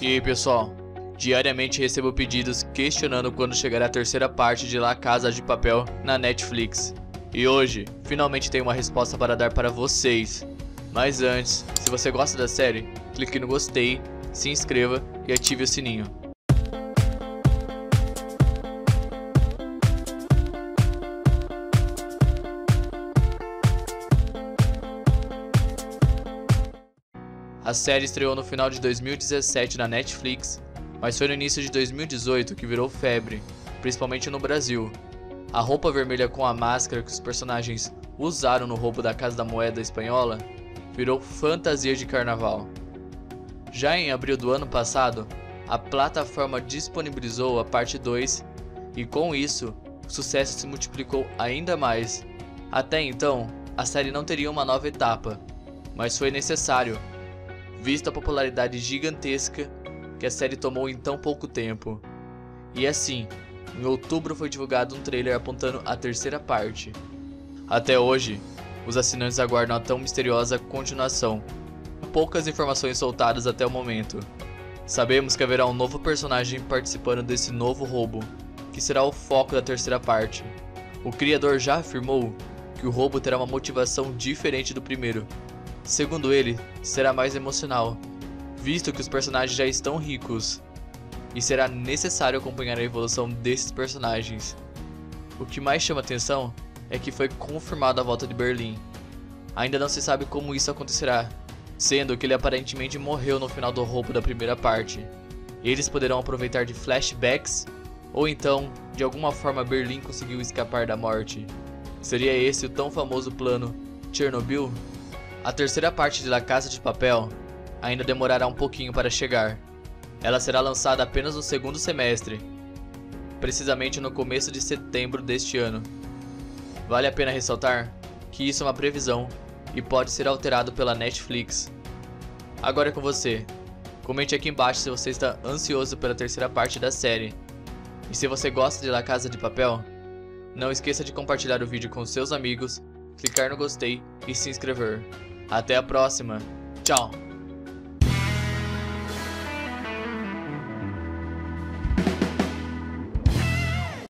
E aí pessoal, diariamente recebo pedidos questionando quando chegará a terceira parte de La Casa de Papel na Netflix. E hoje, finalmente tenho uma resposta para dar para vocês. Mas antes, se você gosta da série, clique no gostei, se inscreva e ative o sininho. A série estreou no final de 2017 na Netflix, mas foi no início de 2018 que virou febre, principalmente no Brasil. A roupa vermelha com a máscara que os personagens usaram no roubo da Casa da Moeda espanhola virou fantasia de carnaval. Já em abril do ano passado, a plataforma disponibilizou a parte 2 e com isso, o sucesso se multiplicou ainda mais. Até então, a série não teria uma nova etapa, mas foi necessário visto a popularidade gigantesca que a série tomou em tão pouco tempo. E assim, em outubro foi divulgado um trailer apontando a terceira parte. Até hoje, os assinantes aguardam a tão misteriosa continuação. Poucas informações soltadas até o momento. Sabemos que haverá um novo personagem participando desse novo roubo, que será o foco da terceira parte. O criador já afirmou que o roubo terá uma motivação diferente do primeiro, Segundo ele, será mais emocional, visto que os personagens já estão ricos, e será necessário acompanhar a evolução desses personagens. O que mais chama atenção é que foi confirmada a volta de Berlim. Ainda não se sabe como isso acontecerá, sendo que ele aparentemente morreu no final do roubo da primeira parte. Eles poderão aproveitar de flashbacks, ou então, de alguma forma, Berlim conseguiu escapar da morte. Seria esse o tão famoso plano Chernobyl? A terceira parte de La Casa de Papel ainda demorará um pouquinho para chegar. Ela será lançada apenas no segundo semestre, precisamente no começo de setembro deste ano. Vale a pena ressaltar que isso é uma previsão e pode ser alterado pela Netflix. Agora é com você. Comente aqui embaixo se você está ansioso pela terceira parte da série. E se você gosta de La Casa de Papel, não esqueça de compartilhar o vídeo com seus amigos, clicar no gostei e se inscrever. Até a próxima. Tchau.